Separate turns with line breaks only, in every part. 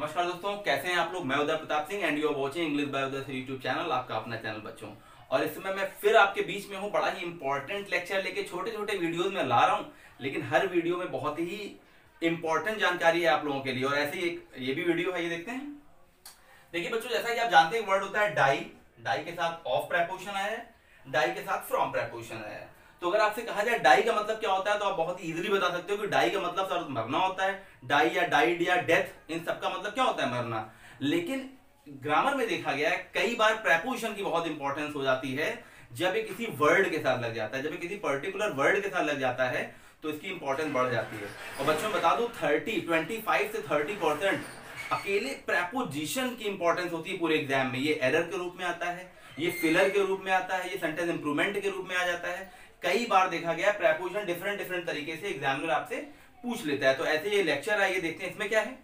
नमस्कार दोस्तों, कैसे हैं आप लोग? मैं Uday Pratap Singh and you are watching English by Uday YouTube channel आपका अपना चैनल बच्चों। और इस समय मैं फिर आपके बीच में हूँ, बड़ा ही इंपॉर्टेंट लेक्चर लेके छोटे छोटे वीडियोस में ला रहा हूँ, लेकिन हर वीडियो में बहुत ही इंपॉर्टेंट जानकारी है आप लोगों के लिए। और ऐसे एक, ये भी वीडियो है, ये देखते हैं। देखिए बच्चों, जैसा कि आप जानते हैं वर्ड होता है डाई डाई के साथ ऑफ़ प्रेपोजिशन है डाई के साथ फ्रॉम प्रेपोजिशन है। तो अगर आपसे कहा जाए डाई का मतलब क्या होता है तो आप बहुत इजीली बता सकते हो कि डाई का मतलब सर मरना होता है। डाई या डाइड या डेथ, इन सब का मतलब क्या होता है मरना। लेकिन ग्रामर में देखा गया है, कई बार प्रेपोजिशन की बहुत इंपॉर्टेंस हो जाती है, जब ये किसी वर्ड के साथ लग जाता है, जब ये किसी पर्टिकुलर वर्ड के साथ लग जाता है तो इसकी इंपॉर्टेंस बढ़ जाती है। और बच्चों बता दू थर्टी ट्वेंटी फाइव से थर्टी परसेंट अकेले प्रेपोजिशन की इंपॉर्टेंस होती है पूरे एग्ज़ाम में। ये एरर के रूप में आता है, ये फिलर के रूप में आता है, ये सेंटेंस इंप्रूवमेंट के रूप में आ जाता है। कई बार देखा गया प्रेपोजिशन डिफरेंट डिफरेंट तरीके से एग्जामिनर आपसे पूछ लेता है। तो ऐसे ये लेक्चर ये देखते हैं, इसमें क्या है?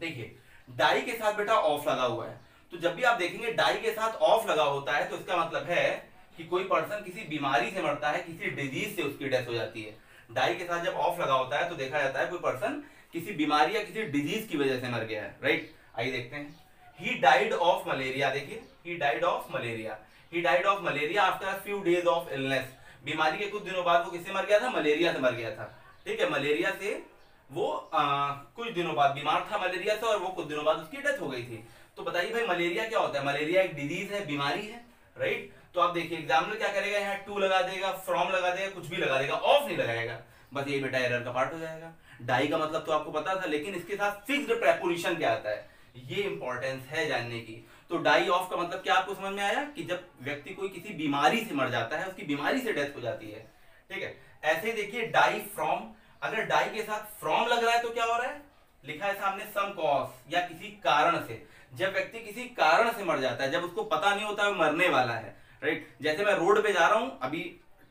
देखिए डाई के साथ बेटा ऑफ़ लगा हुआ है। तो जब भी आप देखेंगे डाई के साथ ऑफ़ लगा होता है तो इसका मतलब है कि कोई पर्सन किसी बीमारी से मरता है, किसी डिज़ीज़ से उसकी डेथ हो जाती है। डाई के साथ जब ऑफ़ लगा होता है तो देखा जाता है कोई पर्सन किसी बीमारी या किसी डिज़ीज़ की वजह से मर गया है राइट आइए देखते हैं। ही डाइड ऑफ़ मलेरिया देखिए। He died of malaria he died of malaria after few days of illness बीमारी के कुछ दिनों बाद वो किससे मर गया था? मलेरिया से मर गया था। ठीक है? मलेरिया से वो आ, कुछ दिनों बाद बीमार था मलेरिया से और वो कुछ दिनों बाद उसकी डेथ हो गई थी। तो बताइए भाई मलेरिया क्या होता है? मलेरिया एक डिज़ीज़ है बीमारी है राइट तो आप देखिए एग्जामिनर क्या करेगा? यहाँ टू लगा देगा फ्रॉम लगा देगा कुछ भी लगा देगा ऑफ़ नहीं लगाएगा। बस ये बेटा एरर का पार्ट हो जाएगा। डाई का मतलब तो आपको पता था लेकिन इसके साथ फिक्स्ड प्रेपोजिशन क्या आता है? ये इंपॉर्टेंस है जानने की। तो डाई ऑफ़ का मतलब क्या आपको समझ में आया कि जब व्यक्ति कोई किसी बीमारी से मर जाता है, उसकी बीमारी से डेथ हो जाती है। ठीक है? ऐसे देखिए डाई फ्रॉम अगर डाई के साथ फ्रॉम लग रहा है तो क्या हो रहा है? लिखा है सामने सम कॉज या किसी कारण से। जब व्यक्ति किसी कारण से मर जाता है, जब उसको पता नहीं होता है मरने वाला है राइट जैसे मैं रोड पे जा रहा हूँ, अभी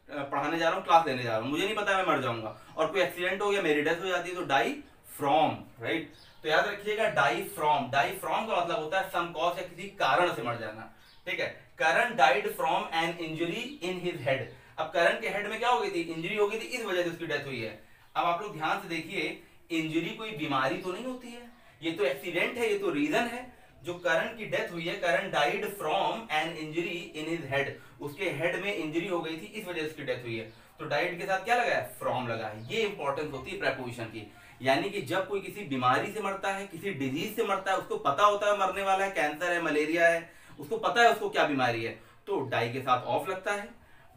पढ़ाने जा रहा हूँ क्लास लेने जा रहा हूँ, मुझे नहीं पता मैं मर जाऊँगा। और कोई एक्सीडेंट हो गया मेरी डेथ हो जाती है तो डाई फ्रॉम राइट तो याद रखिएगा डाई फ्रॉम डाई फ्रॉम का मतलब होता है सम कॉज या किसी कारण से मर जाना। ठीक है? Karan died from an injury in his head अब करण के हेड में क्या हो गई थी? इंजरी हो गई थी, इस वजह से उसकी डेथ हुई है। अब आप लोग ध्यान से देखिए इंजरी कोई बीमारी तो नहीं होती है। ये तो एक्सीडेंट है, ये तो रीजन है। जो करण की डेथ हुई है, Karan died from an injury in his head उसके हेड में इंजरी हो गई थी, इस वजह से उसकी डेथ हुई है। तो डाइड के साथ क्या लगा है फ्रॉम लगा है ये इंपॉर्टेंस होती है प्रेपोजिशन की। यानी कि जब कोई किसी बीमारी से मरता है, किसी डिज़ीज़ से मरता है, उसको पता होता है मरने वाला है कैंसर है मलेरिया है, उसको पता है उसको क्या बीमारी है तो डाई के साथ ऑफ़ लगता है।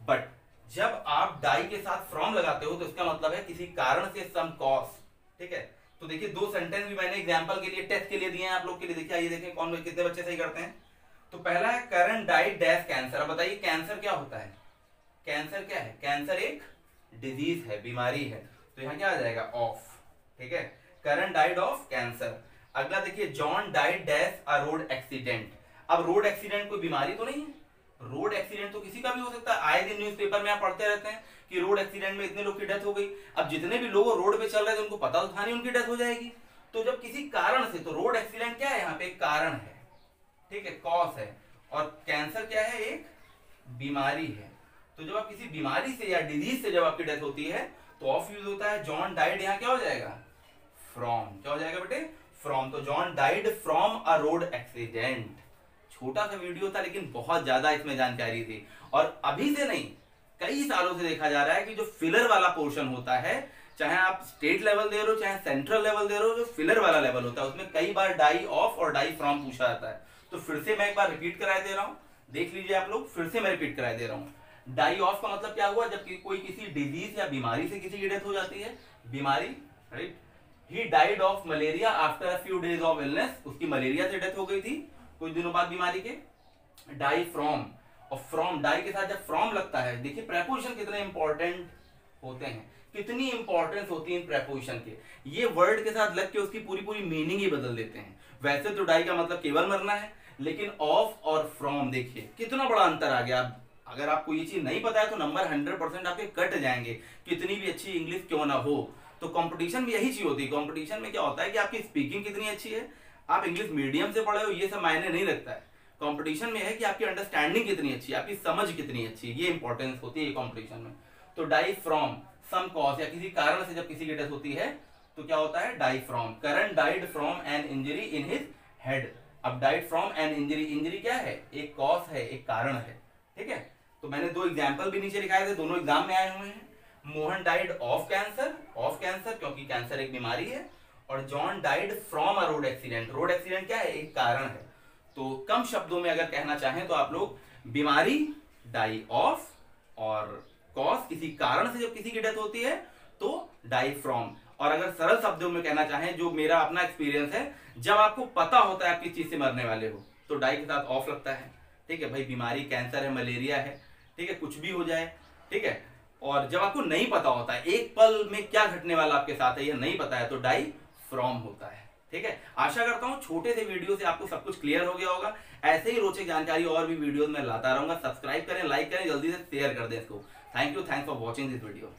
बट जब आप डाई के साथ फ्रॉम लगाते हो तो इसका मतलब है किसी कारण से सम कॉज ठीक है? तो देखिए, दो सेंटेंस भी मैंने एग्ज़ाम्पल के लिए टेस्ट के लिए दिए हैं आप लोग के लिए। देखिए, आइए देखें कौन, कितने बच्चे सही करते हैं। तो पहला है करंट डाइड डैश कैंसर अब बताइए कैंसर क्या होता है? कैंसर क्या है? कैंसर एक डिज़ीज़ है, बीमारी है। तो यहाँ क्या आ जाएगा? ऑफ़ ठीक है? करण डाइड ऑफ़ कैंसर अगला देखिए John died dash a road accident अब रोड एक्सीडेंट कोई बीमारी तो नहीं है? रोड एक्सीडेंट तो किसी का भी हो सकता है। आए दिन न्यूज़पेपर में आप पढ़ते रहते हैं कि रोड एक्सीडेंट में इतने लोग की डेथ हो गई। अब जितने भी लोग रोड पे चल रहे थे उनको पता तो था नहीं उनकी डेथ हो जाएगी। तो जब किसी कारण से तो रोड एक्सीडेंट क्या है? यहाँ पे एक कारण है। ठीक है? कॉज है। और कैंसर क्या है? एक बीमारी है। तो जब आप किसी बीमारी से या डिज़ीज़ से जब आपकी डेथ होती है तो ऑफ़ यूज़ होता है। जॉन डाइड यहाँ क्या हो जाएगा? फ्रॉम क्या हो जाएगा बेटे? फ्रॉम तो John died from a road accident छोटा सा वीडियो था, लेकिन बहुत ज़्यादा इसमें जानकारी थी। और अभी से नहीं, कई सालों से देखा जा रहा है कि जो फिलर वाला पोर्शन होता है, चाहे आप स्टेट लेवल दे रहे हो, चाहे सेंट्रल लेवल दे रहे हो, जो फिलर वाला लेवल होता है, उसमें कई बार डाई ऑफ़ और डाई फ्रॉम पूछा जाता है। तो फिर से मैं एक बार रिपीट कराए दे रहा हूँ। देख लीजिए आप लोग, फिर से मैं रिपीट कराए दे रहा हूँ। डाई ऑफ़ का मतलब क्या हुआ? जब कोई किसी डिज़ीज़ या बीमारी से किसी की डेथ हो जाती है। बीमारी right he died of malaria after a few days of illness उसकी मलेरिया से डेथ हो गई थी, कुछ दिनों बाद बीमारी के। डाई फ्रॉम और फ्रॉम डाई के साथ जब फ्रॉम लगता है, देखिए प्रेपोजिशन कितने इंपॉर्टेंट होते हैं। कितनी इंपॉर्टेंस होती है इन प्रेपोजिशन के। ये वर्ड के साथ लग के उसकी पूरी पूरी मीनिंग ही बदल देते हैं। वैसे तो डाई का मतलब केवल मरना है, लेकिन ऑफ़ और फ्रॉम देखिए, कितना बड़ा अंतर आ गया। अगर आपको ये चीज़ नहीं पता है तो नंबर हंड्रेड परसेंट आपके कट जाएँगे। कितनी भी अच्छी इंग्लिश क्यों ना हो। तो कंपटीशन में यही चीज़ होती है। कंपटीशन में क्या होता है कि आपकी स्पीकिंग कितनी अच्छी है, आप इंग्लिश मीडियम से पढ़े हो, ये सब मायने नहीं रखता है। कंपटीशन में है कि आपकी अंडरस्टैंडिंग कितनी अच्छी है, आपकी समझ कितनी अच्छी है, ये इंपॉर्टेंस होती है कंपटीशन में। तो डाई फ्रॉम सम कॉज या किसी कारण से जब किसी की डेथ होती है तो क्या होता है? Die from Karan died from an injury in his head अब died from an injury injury क्या है? एक कॉज है, एक कारण है। ठीक है? तो मैंने दो एग्ज़ाम्पल भी नीचे लिखाए थे, दोनों एग्ज़ाम में आए हुए हैं। Mohan died of cancer of cancer क्योंकि कैंसर एक बीमारी है, और John died from a road accident road accident क्या है? एक कारण है। तो कम शब्दों में अगर कहना चाहें तो आप लोग, बीमारी डाई ऑफ़ और कॉज किसी कारण से जब किसी की डेथ होती है तो डाई फ्रॉम और अगर सरल शब्दों में कहना चाहें, जो मेरा अपना एक्सपीरियंस है, जब आपको पता होता है आप किस चीज़ से मरने वाले हो तो डाई के साथ ऑफ़ लगता है। ठीक है? भाई, बीमारी कैंसर है मलेरिया है। ठीक है? कुछ भी हो जाए। ठीक है? और जब आपको नहीं पता होता है, एक पल में क्या घटने वाला आपके साथ है यह नहीं पता है तो डाई फ्रॉम होता है। ठीक है? आशा करता हूँ छोटे से वीडियो से आपको सब कुछ क्लियर हो गया होगा। ऐसे ही रोचक जानकारी और भी वीडियो में लाता रहूँगा। सब्सक्राइब करें लाइक करें, जल्दी से शेयर कर दें इसको। Thank you thanks for watching this video